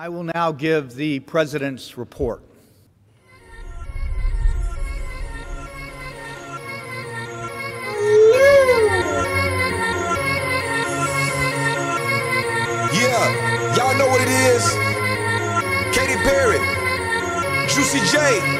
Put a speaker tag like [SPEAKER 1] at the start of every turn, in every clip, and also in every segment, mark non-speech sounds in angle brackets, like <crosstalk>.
[SPEAKER 1] I will now give the President's report.
[SPEAKER 2] Yeah, y'all know what it is. Katy Perry, Juicy J.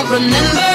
[SPEAKER 3] Won't remember.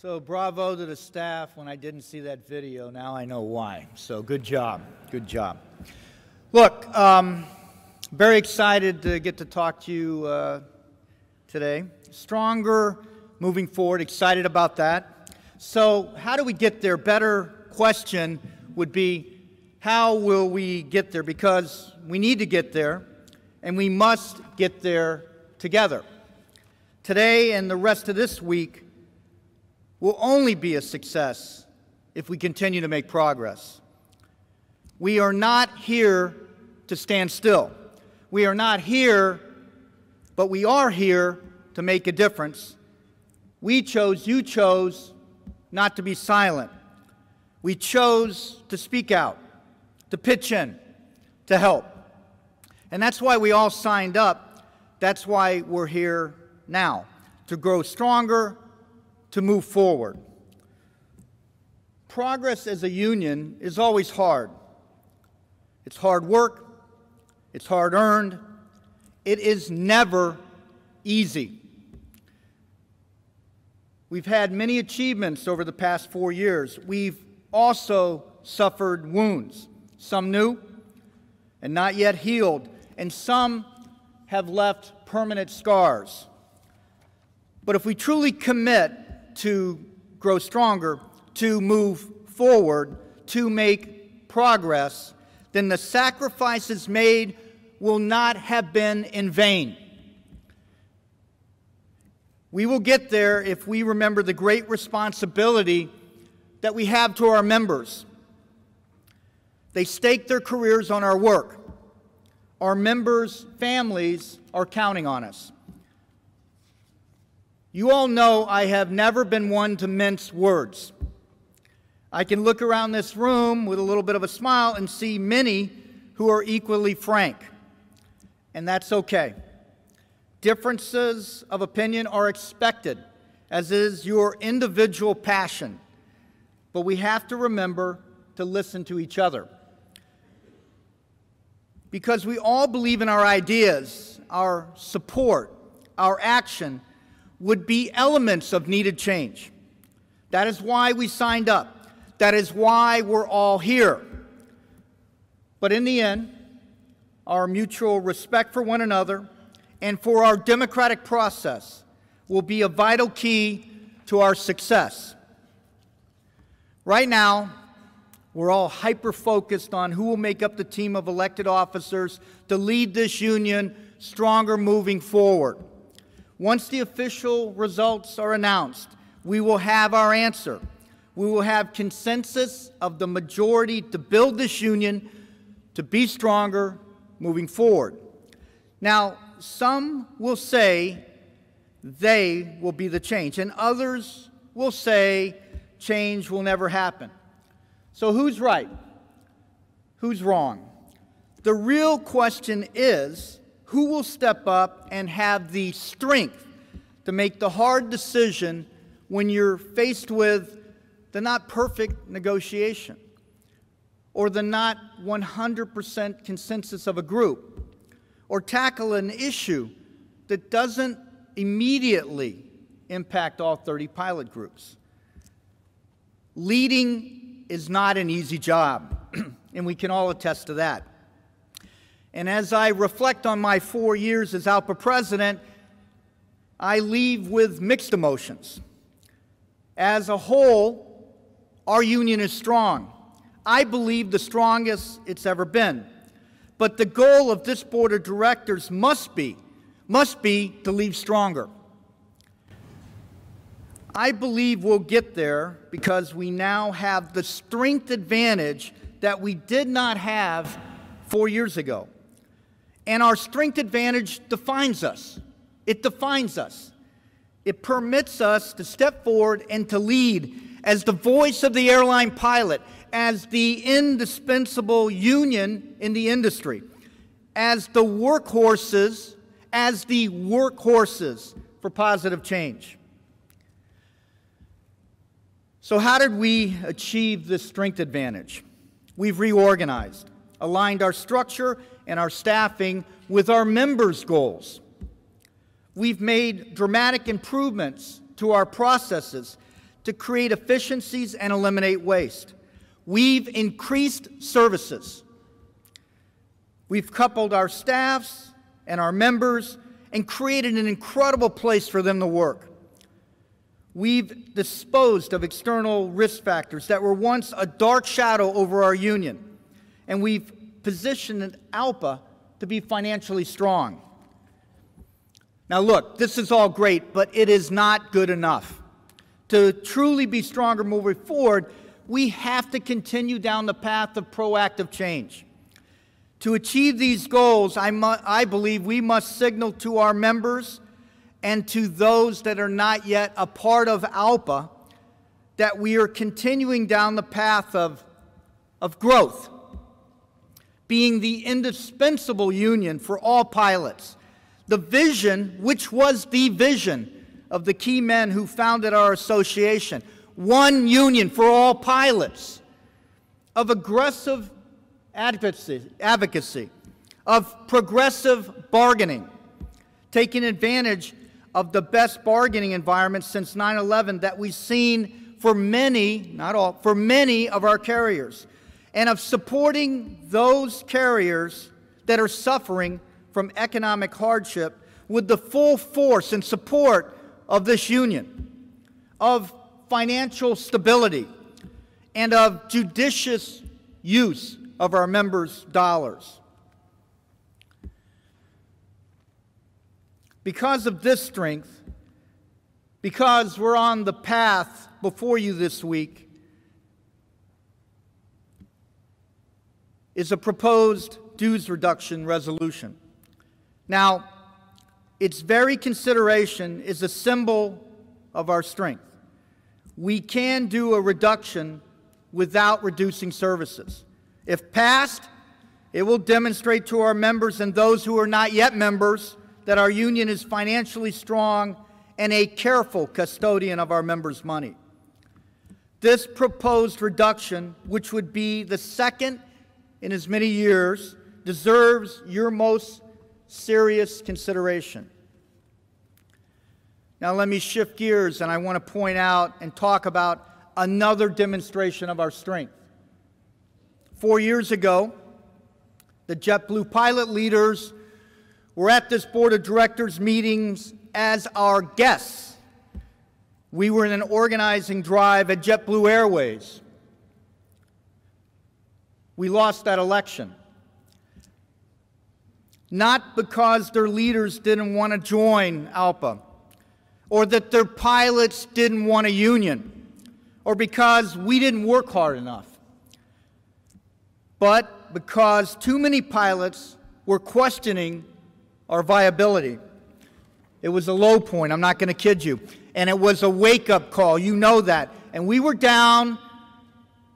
[SPEAKER 1] So, bravo to the staff. When I didn't see that video, now I know why. So, good job. Good job. Look, um, very excited to get to talk to you uh, today. Stronger moving forward, excited about that. So, how do we get there? Better question would be how will we get there? Because we need to get there, and we must get there together. Today and the rest of this week, will only be a success if we continue to make progress. We are not here to stand still. We are not here, but we are here to make a difference. We chose, you chose, not to be silent. We chose to speak out, to pitch in, to help. And that's why we all signed up. That's why we're here now, to grow stronger, to move forward. Progress as a union is always hard. It's hard work, it's hard earned, It is never easy. We've had many achievements over the past four years. We've also suffered wounds, some new and not yet healed, and some have left permanent scars. But if we truly commit to grow stronger, to move forward, to make progress, then the sacrifices made will not have been in vain. We will get there if we remember the great responsibility that we have to our members. They stake their careers on our work. Our members' families are counting on us. You all know I have never been one to mince words. I can look around this room with a little bit of a smile and see many who are equally frank, and that's okay. Differences of opinion are expected, as is your individual passion, but we have to remember to listen to each other. Because we all believe in our ideas, our support, our action would be elements of needed change. That is why we signed up. That is why we're all here. But in the end, our mutual respect for one another and for our democratic process will be a vital key to our success. Right now, we're all hyper focused on who will make up the team of elected officers to lead this union stronger moving forward. Once the official results are announced, we will have our answer. We will have consensus of the majority to build this union to be stronger moving forward. Now, some will say they will be the change, and others will say change will never happen. So, who's right? Who's wrong? The real question is who will step up and have the strength to make the hard decision when you're faced with the not perfect negotiation or the not 100% consensus of a group or tackle an issue that doesn't immediately impact all 30 pilot groups. Leading is not an easy job, <clears throat> and we can all attest to that. And as I reflect on my four years as ALPA president, I leave with mixed emotions. As a whole, our union is strong. I believe the strongest it's ever been. But the goal of this board of directors must be, must be to leave stronger. I believe we'll get there because we now have the strength advantage that we did not have four years ago. And our strength advantage defines us. It defines us. It permits us to step forward and to lead as the voice of the airline pilot, as the indispensable union in the industry, as the workhorses, as the workhorses for positive change. So, how did we achieve this strength advantage? We've reorganized, aligned our structure and our staffing with our members' goals. We've made dramatic improvements to our processes to create efficiencies and eliminate waste. We've increased services. We've coupled our staffs and our members and created an incredible place for them to work. We've disposed of external risk factors that were once a dark shadow over our union, and we've positioned ALPA to be financially strong. Now, look, this is all great, but it is not good enough. To truly be stronger moving forward, we have to continue down the path of proactive change. To achieve these goals, I, I believe we must signal to our members and to those that are not yet a part of ALPA that we are continuing down the path of, of growth, being the indispensable union for all pilots. The vision, which was the vision of the key men who founded our association, one union for all pilots, of aggressive advocacy, of progressive bargaining, taking advantage of the best bargaining environment since 9 11 that we've seen for many, not all, for many of our carriers, and of supporting those carriers that are suffering from economic hardship with the full force and support of this union, of financial stability, and of judicious use of our members' dollars. Because of this strength, because we're on the path before you this week, is a proposed dues reduction resolution. Now, its very consideration is a symbol of our strength. We can do a reduction without reducing services. If passed, it will demonstrate to our members and those who are not yet members that our union is financially strong and a careful custodian of our members' money. This proposed reduction, which would be the second in as many years, deserves your most serious consideration. Now, let me shift gears, and I want to point out and talk about another demonstration of our strength. Four years ago, the JetBlue pilot leaders were at this board of directors meetings as our guests. We were in an organizing drive at JetBlue Airways. We lost that election. Not because their leaders didn't want to join ALPA or that their pilots didn't want a union, or because we didn't work hard enough, but because too many pilots were questioning our viability. It was a low point, I'm not going to kid you. And it was a wake up call, you know that. And we were down,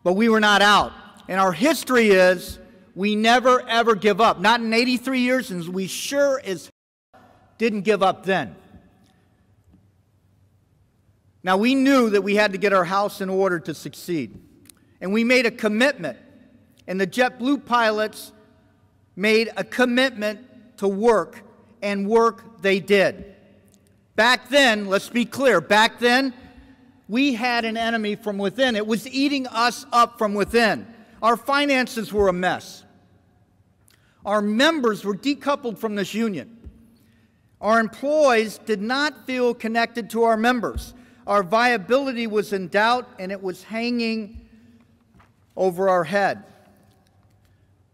[SPEAKER 1] but we were not out. And our history is we never ever give up. Not in 83 years, and we sure as didn't give up then. Now, we knew that we had to get our house in order to succeed. And we made a commitment. And the JetBlue pilots made a commitment to work, and work they did. Back then, let's be clear, back then, we had an enemy from within. It was eating us up from within. Our finances were a mess. Our members were decoupled from this union. Our employees did not feel connected to our members. Our viability was in doubt and it was hanging over our head.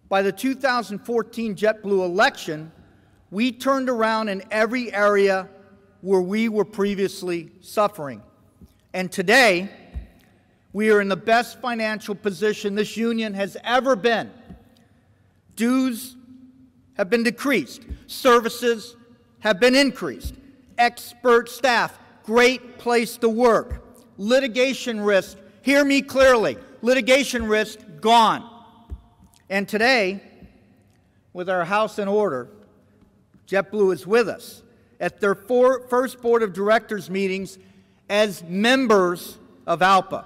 [SPEAKER 1] By the 2014 JetBlue election, we turned around in every area where we were previously suffering. And today, we are in the best financial position this union has ever been. Dues have been decreased, services have been increased, expert staff great place to work. Litigation risk, hear me clearly, litigation risk gone. And today, with our house in order, JetBlue is with us at their first board of directors meetings as members of ALPA.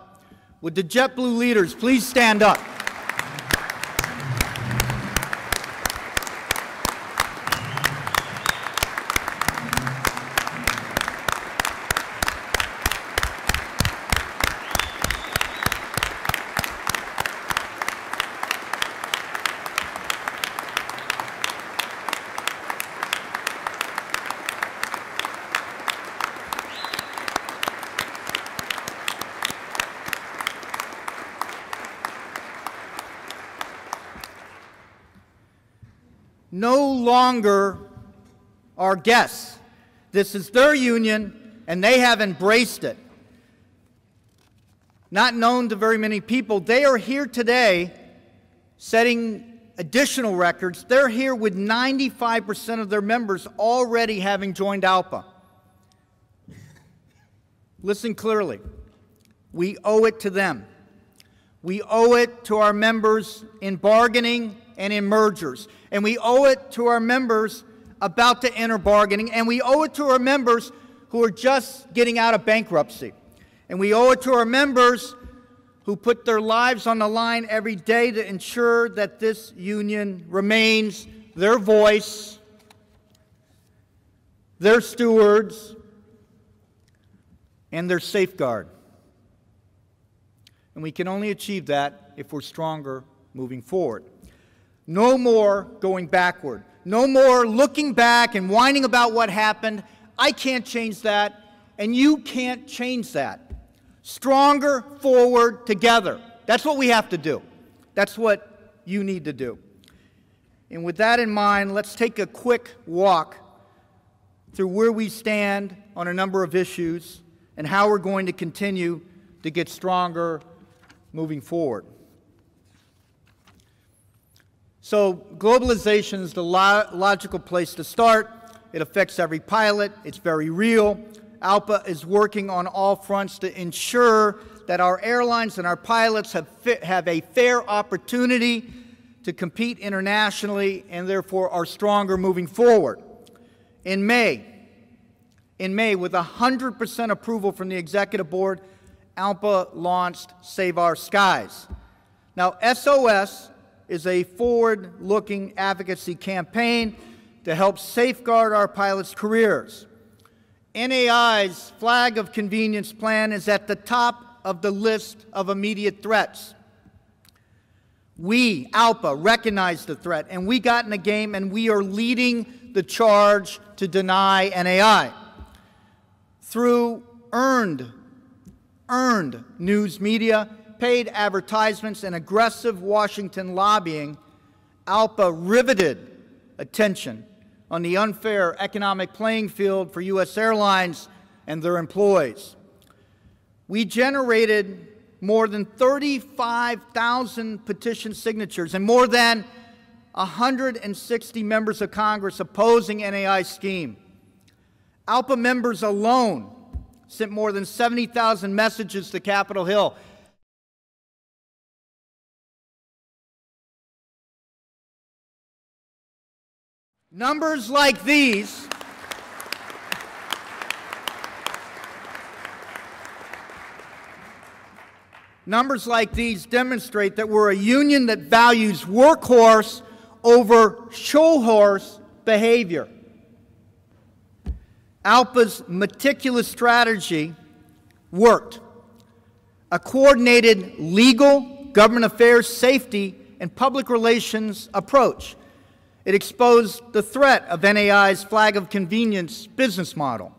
[SPEAKER 1] Would the JetBlue leaders please stand up? no longer our guests. This is their union, and they have embraced it. Not known to very many people, they are here today setting additional records. They're here with 95% of their members already having joined ALPA. Listen clearly. We owe it to them. We owe it to our members in bargaining and in mergers. And we owe it to our members about to enter bargaining, and we owe it to our members who are just getting out of bankruptcy. And we owe it to our members who put their lives on the line every day to ensure that this union remains their voice, their stewards, and their safeguard. And we can only achieve that if we're stronger moving forward. No more going backward. No more looking back and whining about what happened. I can't change that, and you can't change that. Stronger forward together. That's what we have to do. That's what you need to do. And with that in mind, let's take a quick walk through where we stand on a number of issues and how we're going to continue to get stronger moving forward. So, globalization is the lo- logical place to start. It affects every pilot, it's very real. ALPA is working on all fronts to ensure that our airlines and our pilots have, have a fair opportunity to compete internationally and therefore are stronger moving forward. In May, in May, with 100% approval from the executive board, ALPA launched Save Our Skies. Now, SOS is a forward looking advocacy campaign to help safeguard our pilots' careers. NAI's flag of convenience plan is at the top of the list of immediate threats. We, ALPA, recognize the threat, and we got in the game, and we are leading the charge to deny NAI. Through earned, earned news media, paid advertisements, and aggressive Washington lobbying, ALPA riveted attention on the unfair economic playing field for U.S. airlines and their employees. We generated more than 35,000 petition signatures and more than 160 members of Congress opposing NAI's scheme. ALPA members alone sent more than 70,000 messages to Capitol Hill. Numbers like these Numbers like these demonstrate that we're a union that values workhorse over show horse behavior. ALPA's meticulous strategy worked. A coordinated legal, government affairs, safety, and public relations approach. It exposed the threat of NAI's flag of convenience business model.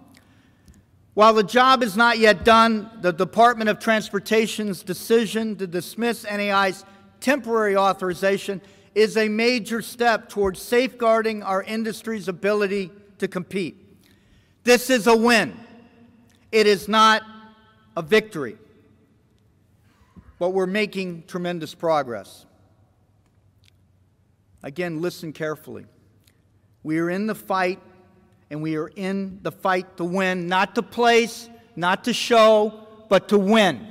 [SPEAKER 1] While the job is not yet done, the Department of Transportation's decision to dismiss NAI's temporary authorization is a major step towards safeguarding our industry's ability to compete. This is a win. It is not a victory. But we're making tremendous progress. Again, listen carefully. We are in the fight and we are in the fight to win, not to place, not to show, but to win.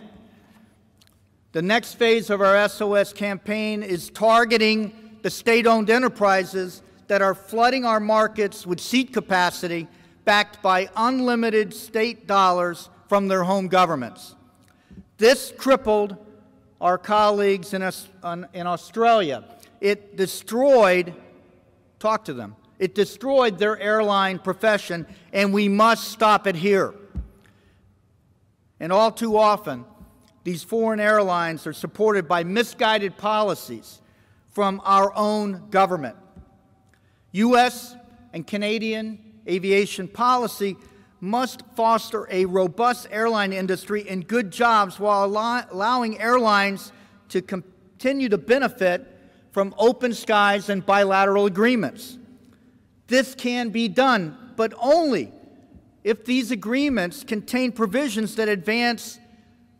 [SPEAKER 1] The next phase of our SOS campaign is targeting the state owned enterprises that are flooding our markets with seat capacity backed by unlimited state dollars from their home governments. This crippled our colleagues in, in Australia. It destroyed, talk to them, it destroyed their airline profession, and we must stop it here. And all too often, these foreign airlines are supported by misguided policies from our own government. U.S. and Canadian aviation policy must foster a robust airline industry and good jobs while allowing airlines to continue to benefit from open skies and bilateral agreements. This can be done, but only if these agreements contain provisions that advance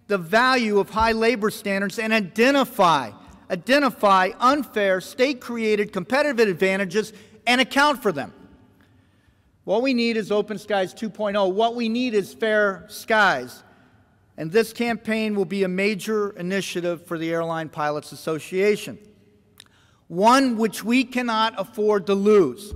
[SPEAKER 1] the value of high labor standards and identify identify unfair state created competitive advantages and account for them. What we need is Open Skies 2.0. What we need is fair skies. And this campaign will be a major initiative for the Airline Pilots Association. One which we cannot afford to lose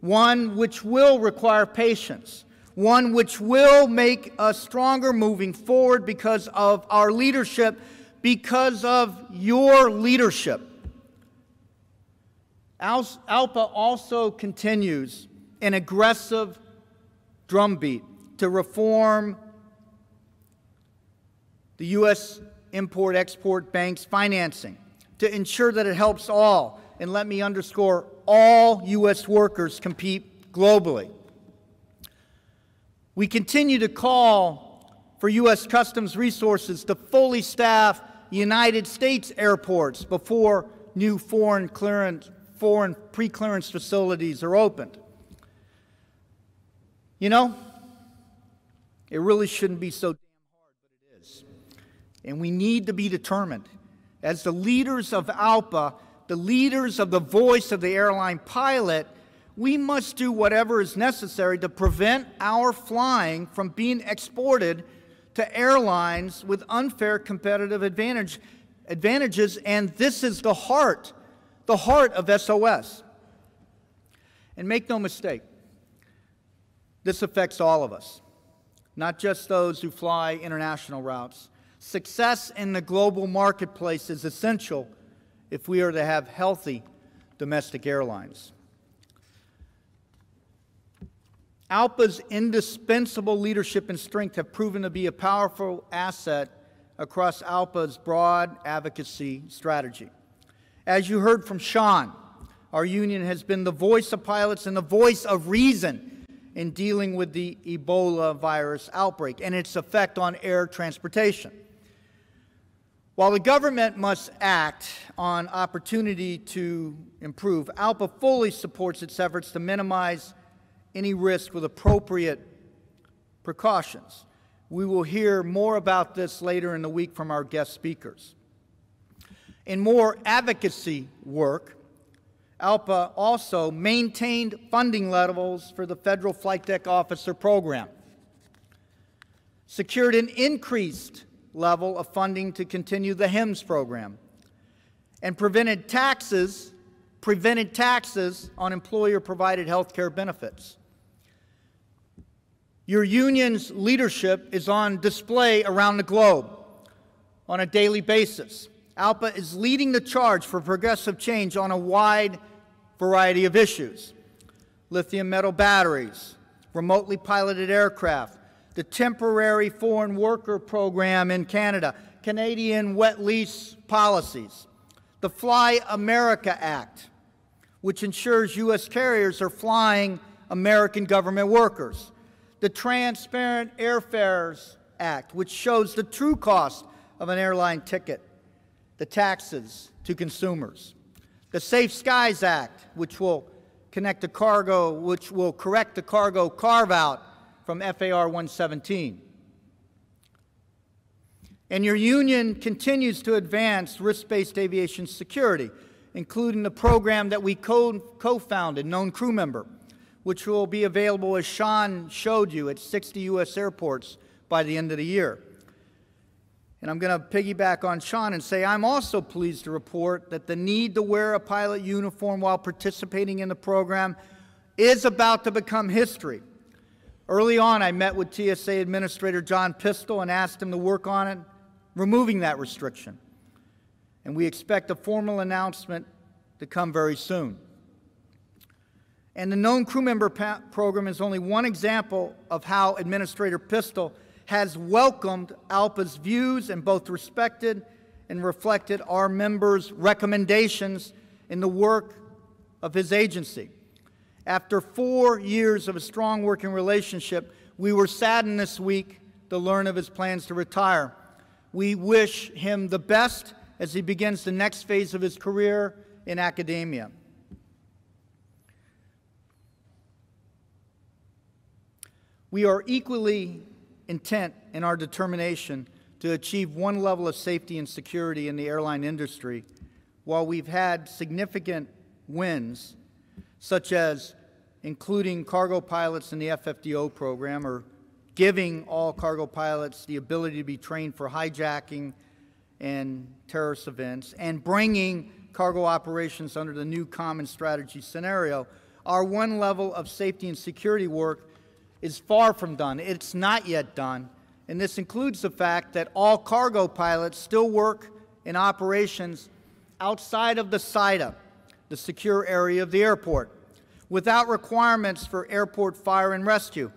[SPEAKER 1] one which will require patience, one which will make us stronger moving forward because of our leadership, because of your leadership. ALPA also continues an aggressive drumbeat to reform the U.S. Import Export Bank's financing to ensure that it helps all, and let me underscore, all U.S. workers compete globally. We continue to call for U.S. Customs resources to fully staff United States airports before new foreign clearance, foreign pre-clearance facilities are opened. You know, it really shouldn't be so damn hard, but it is. And we need to be determined. As the leaders of ALPA, the leaders of the voice of the airline pilot, we must do whatever is necessary to prevent our flying from being exported to airlines with unfair competitive advantage, advantages. And this is the heart, the heart of SOS. And make no mistake, this affects all of us, not just those who fly international routes. Success in the global marketplace is essential if we are to have healthy domestic airlines. ALPA's indispensable leadership and strength have proven to be a powerful asset across ALPA's broad advocacy strategy. As you heard from Sean, our union has been the voice of pilots and the voice of reason in dealing with the Ebola virus outbreak and its effect on air transportation. While the government must act on opportunity to improve, ALPA fully supports its efforts to minimize any risk with appropriate precautions. We will hear more about this later in the week from our guest speakers. In more advocacy work, ALPA also maintained funding levels for the Federal Flight Deck Officer Program, secured an increased level of funding to continue the HIMS program, and prevented taxes, prevented taxes on employer provided health care benefits. Your union's leadership is on display around the globe on a daily basis. ALPA is leading the charge for progressive change on a wide variety of issues lithium metal batteries, remotely piloted aircraft, the temporary foreign worker program in Canada, Canadian wet lease policies, the Fly America Act, which ensures U.S. carriers are flying American government workers, the Transparent Airfares Act, which shows the true cost of an airline ticket, the taxes to consumers, the Safe Skies Act, which will connect the cargo, which will correct the cargo carve out from FAR 117. And your union continues to advance risk based aviation security, including the program that we co founded, Known Crew Member, which will be available, as Sean showed you, at 60 U.S. airports by the end of the year. And I'm going to piggyback on Sean and say I'm also pleased to report that the need to wear a pilot uniform while participating in the program is about to become history. Early on, I met with TSA Administrator John Pistole and asked him to work on it, removing that restriction. And we expect a formal announcement to come very soon. And the known crew member program is only one example of how Administrator Pistole has welcomed ALPA's views and both respected and reflected our members' recommendations in the work of his agency. After four years of a strong working relationship, we were saddened this week to learn of his plans to retire. We wish him the best as he begins the next phase of his career in academia. We are equally intent in our determination to achieve one level of safety and security in the airline industry. While we've had significant wins, such as including cargo pilots in the FFDO program or giving all cargo pilots the ability to be trained for hijacking and terrorist events, and bringing cargo operations under the new common strategy scenario, our one level of safety and security work is far from done. It's not yet done. And this includes the fact that all cargo pilots still work in operations outside of the SIDA, the secure area of the airport, without requirements for airport fire and rescue.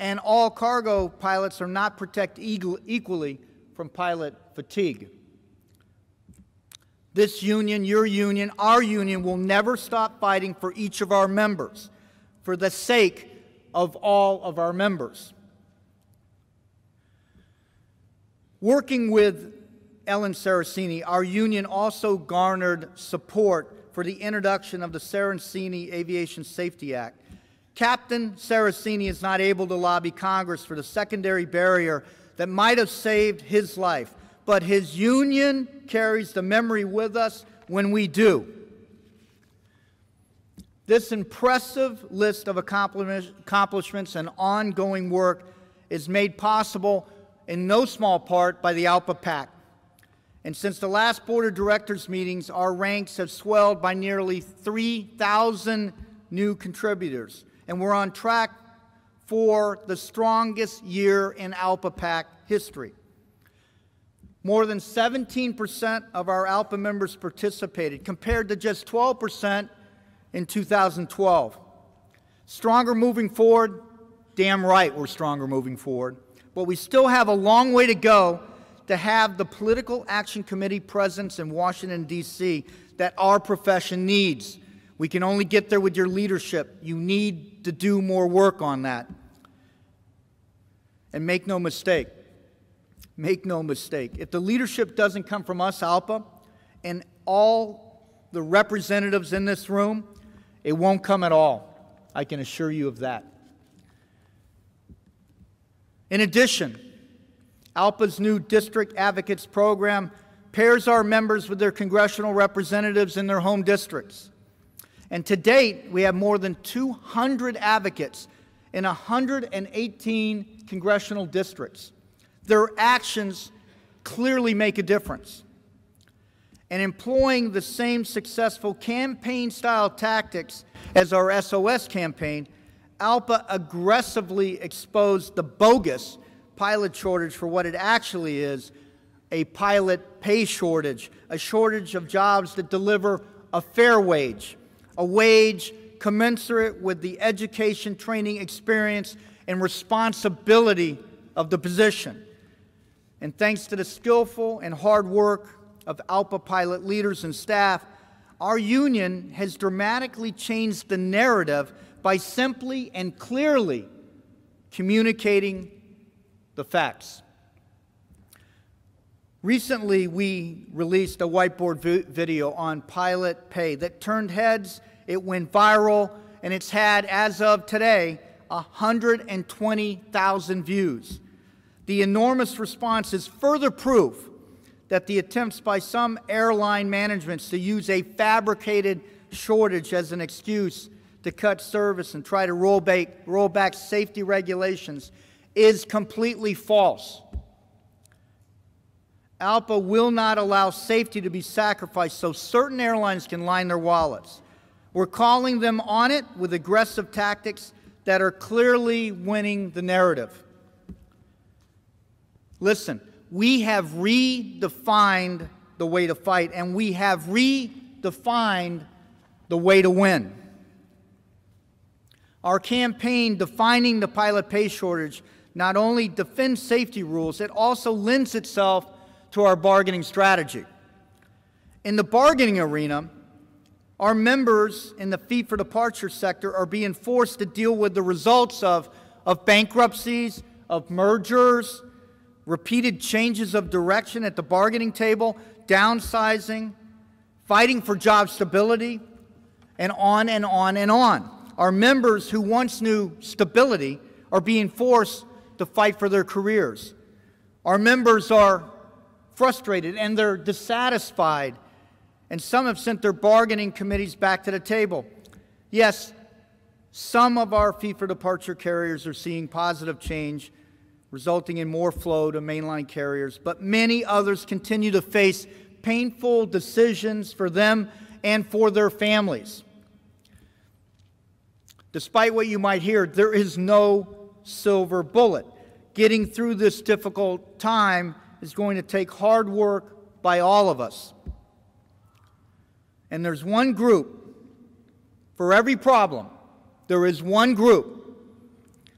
[SPEAKER 1] And all cargo pilots are not protected equally from pilot fatigue. This union, your union, our union will never stop fighting for each of our members for the sake of all of our members. Working with Ellen Saracini, our union also garnered support for the introduction of the Saracini Aviation Safety Act. Captain Saracini is not able to lobby Congress for the secondary barrier that might have saved his life, but his union carries the memory with us when we do. This impressive list of accomplishments and ongoing work is made possible in no small part by the ALPA PAC. And since the last Board of Directors meetings, our ranks have swelled by nearly 3,000 new contributors. And we're on track for the strongest year in ALPA PAC history. More than 17% of our ALPA members participated, compared to just 12% in 2012. Stronger moving forward? Damn right we're stronger moving forward. But we still have a long way to go to have the political action committee presence in Washington, D.C. that our profession needs. We can only get there with your leadership. You need to do more work on that. And make no mistake, make no mistake, if the leadership doesn't come from us, ALPA, and all the representatives in this room, it won't come at all. I can assure you of that. In addition, ALPA's new District Advocates Program pairs our members with their congressional representatives in their home districts. And to date, we have more than 200 advocates in 118 congressional districts. Their actions clearly make a difference. And employing the same successful campaign style tactics as our SOS campaign, ALPA aggressively exposed the bogus pilot shortage for what it actually is a pilot pay shortage, a shortage of jobs that deliver a fair wage, a wage commensurate with the education, training, experience, and responsibility of the position. And thanks to the skillful and hard work of ALPA pilot leaders and staff, our union has dramatically changed the narrative by simply and clearly communicating the facts. Recently, we released a whiteboard vi- video on pilot pay that turned heads, it went viral, and it's had, as of today, 120,000 views. The enormous response is further proof that the attempts by some airline managements to use a fabricated shortage as an excuse to cut service and try to roll back, roll back safety regulations is completely false. ALPA will not allow safety to be sacrificed so certain airlines can line their wallets. We're calling them on it with aggressive tactics that are clearly winning the narrative. Listen, we have redefined the way to fight, and we have redefined the way to win. Our campaign defining the pilot pay shortage not only defends safety rules, it also lends itself to our bargaining strategy. In the bargaining arena, our members in the fee for departure sector are being forced to deal with the results of, of bankruptcies, of mergers, repeated changes of direction at the bargaining table, downsizing, fighting for job stability, and on and on and on. Our members who once knew stability are being forced to fight for their careers. Our members are frustrated and they're dissatisfied, and some have sent their bargaining committees back to the table. Yes, some of our fee for departure carriers are seeing positive change, resulting in more flow to mainline carriers, but many others continue to face painful decisions for them and for their families. Despite what you might hear, there is no silver bullet. Getting through this difficult time is going to take hard work by all of us. And there's one group For every problem, there is one group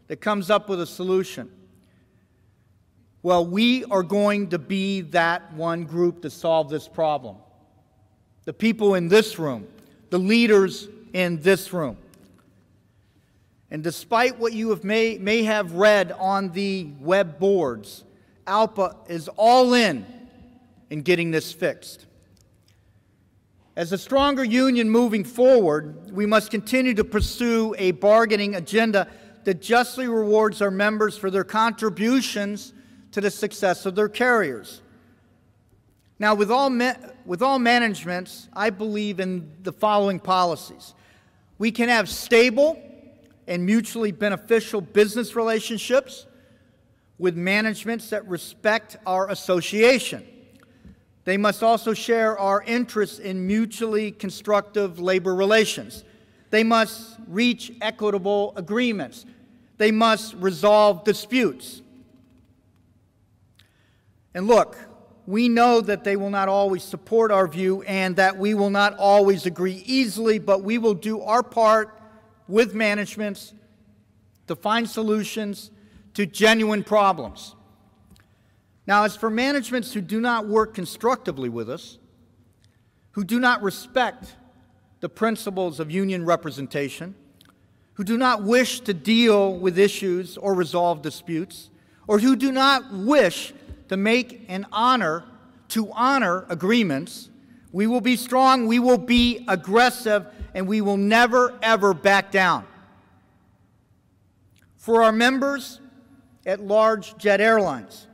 [SPEAKER 1] that comes up with a solution. Well, we are going to be that one group to solve this problem. The people in this room, the leaders in this room. And despite what you have may, may have read on the web boards, ALPA is all in in getting this fixed. As a stronger union moving forward, we must continue to pursue a bargaining agenda that justly rewards our members for their contributions to the success of their carriers. Now, with all, with all managements, I believe in the following policies. We can have stable and mutually beneficial business relationships with managements that respect our association. They must also share our interests in mutually constructive labor relations. They must reach equitable agreements. They must resolve disputes. And look, we know that they will not always support our view and that we will not always agree easily, but we will do our part with managements to find solutions to genuine problems. Now, as for managements who do not work constructively with us, who do not respect the principles of union representation, who do not wish to deal with issues or resolve disputes, or who do not wish to make and honor to honor agreements, we will be strong, we will be aggressive, and we will never ever back down. For our members at large jet airlines,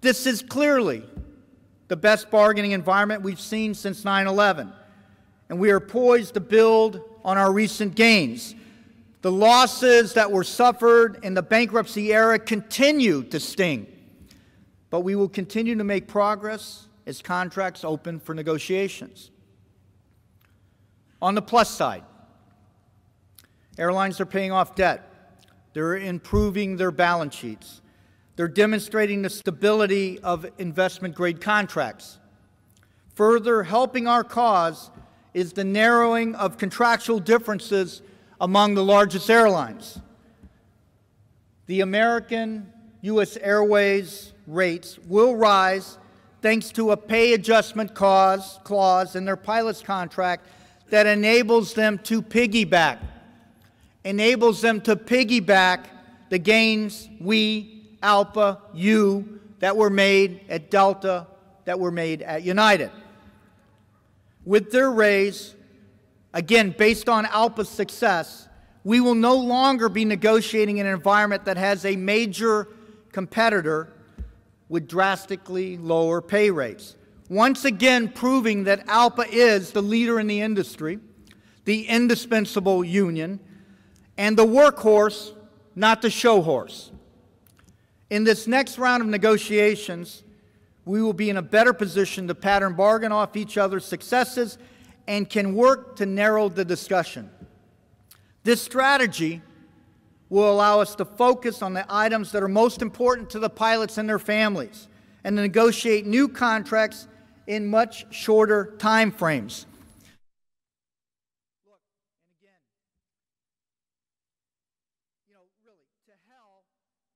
[SPEAKER 1] this is clearly the best bargaining environment we've seen since 9 11, and we are poised to build on our recent gains. The losses that were suffered in the bankruptcy era continue to sting, but we will continue to make progress as contracts open for negotiations. On the plus side, airlines are paying off debt, they're improving their balance sheets. They're demonstrating the stability of investment grade contracts. Further helping our cause is the narrowing of contractual differences among the largest airlines. The American U.S. Airways rates will rise thanks to a pay adjustment clause in their pilot's contract that enables them to piggyback, enables them to piggyback the gains we ALPA, you, that were made at Delta, that were made at United. With their raise, again, based on ALPA's success, we will no longer be negotiating in an environment that has a major competitor with drastically lower pay rates. Once again, proving that ALPA is the leader in the industry, the indispensable union, and the workhorse, not the show horse. In this next round of negotiations, we will be in a better position to pattern bargain off each other's successes and can work to narrow the discussion. This strategy will allow us to focus on the items that are most important to the pilots and their families and to negotiate new contracts in much shorter time frames. Look, and again, you know, really to hell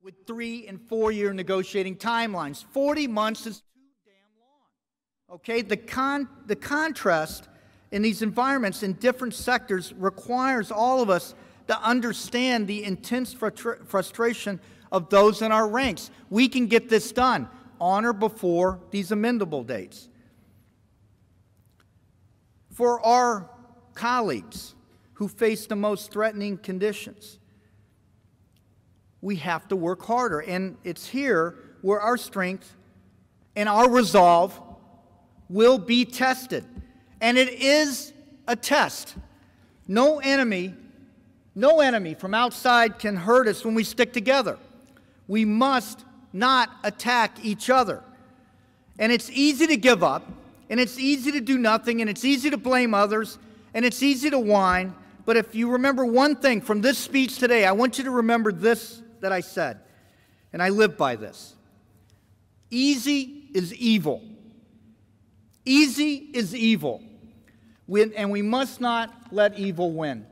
[SPEAKER 1] with three and four year negotiating timelines. 40 months is too damn long. Okay, the, con- the contrast in these environments in different sectors requires all of us to understand the intense frustra- frustration of those in our ranks. We can get this done on or before these amendable dates. For our colleagues who face the most threatening conditions, we have to work harder. And it's here where our strength and our resolve will be tested. And it is a test. No enemy, no enemy from outside can hurt us when we stick together. We must not attack each other. And it's easy to give up, and it's easy to do nothing, and it's easy to blame others, and it's easy to whine. But if you remember one thing from this speech today, I want you to remember this that I said, and I live by this. Easy is evil. Easy is evil. and we must not let evil win.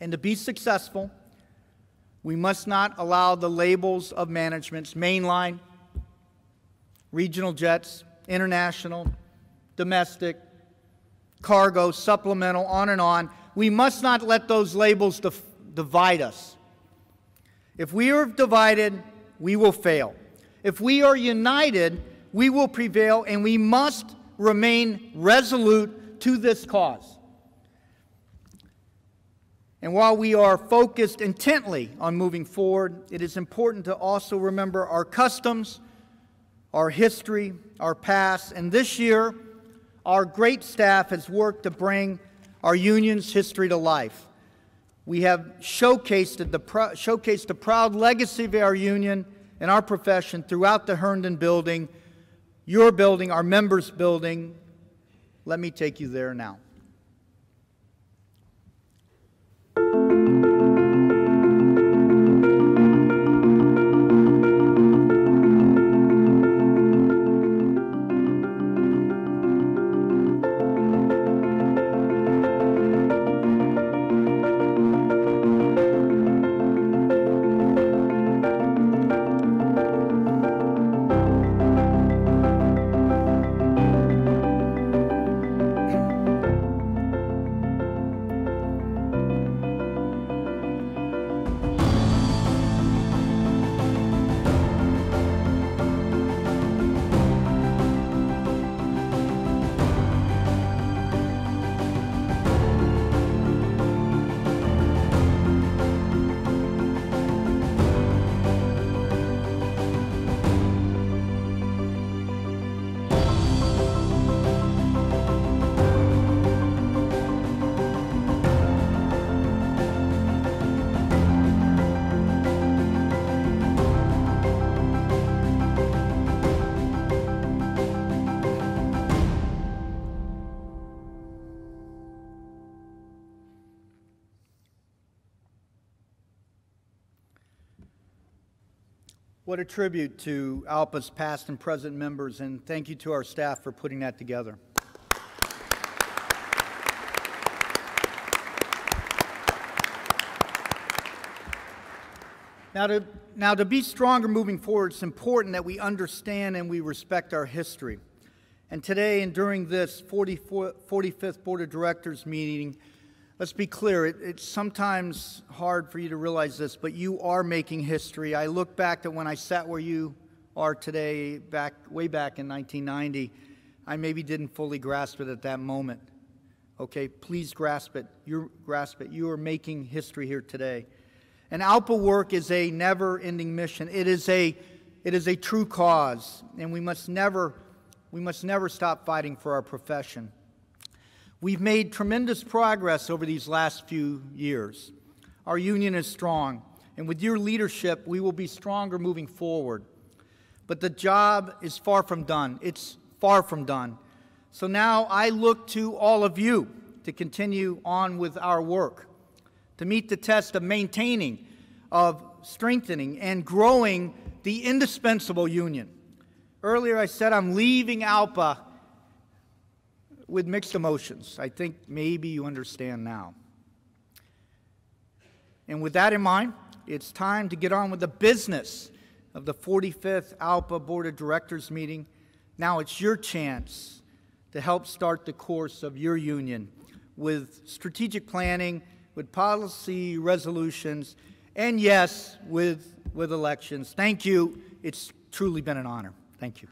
[SPEAKER 1] And to be successful, we must not allow the labels of managements, mainline, regional jets, international, domestic, cargo, supplemental, on and on. We must not let those labels divide us. If we are divided, we will fail. If we are united, we will prevail, and we must remain resolute to this cause. And while we are focused intently on moving forward, it is important to also remember our customs, our history, our past, and this year, our great staff has worked to bring our union's history to life. We have showcased the, showcased the proud legacy of our union and our profession throughout the Herndon building, your building, our members' building. Let me take you there now. What a tribute to ALPA's past and present members, and thank you to our staff for putting that together. Now to, now, to be stronger moving forward, it's important that we understand and we respect our history. And today, and during this 44, 45th Board of Directors meeting, let's be clear, it, it's sometimes hard for you to realize this, but you are making history. I look back at when I sat where you are today, back way back in 1990. I maybe didn't fully grasp it at that moment. Okay, please grasp it. You grasp it. You are making history here today. And ALPA work is a never-ending mission. It is a, it is a true cause, and we must never, we must never stop fighting for our profession. We've made tremendous progress over these last few years. Our union is strong, and with your leadership, we will be stronger moving forward. But the job is far from done. It's far from done. So now I look to all of you to continue on with our work, to meet the test of maintaining, of strengthening, and growing the indispensable union. Earlier I said I'm leaving ALPA with mixed emotions. I think maybe you understand now. And with that in mind, it's time to get on with the business of the 45th ALPA Board of Directors meeting. Now it's your chance to help start the course of your union with strategic planning, with policy resolutions, and yes, with, with elections. Thank you. It's truly been an honor. Thank you.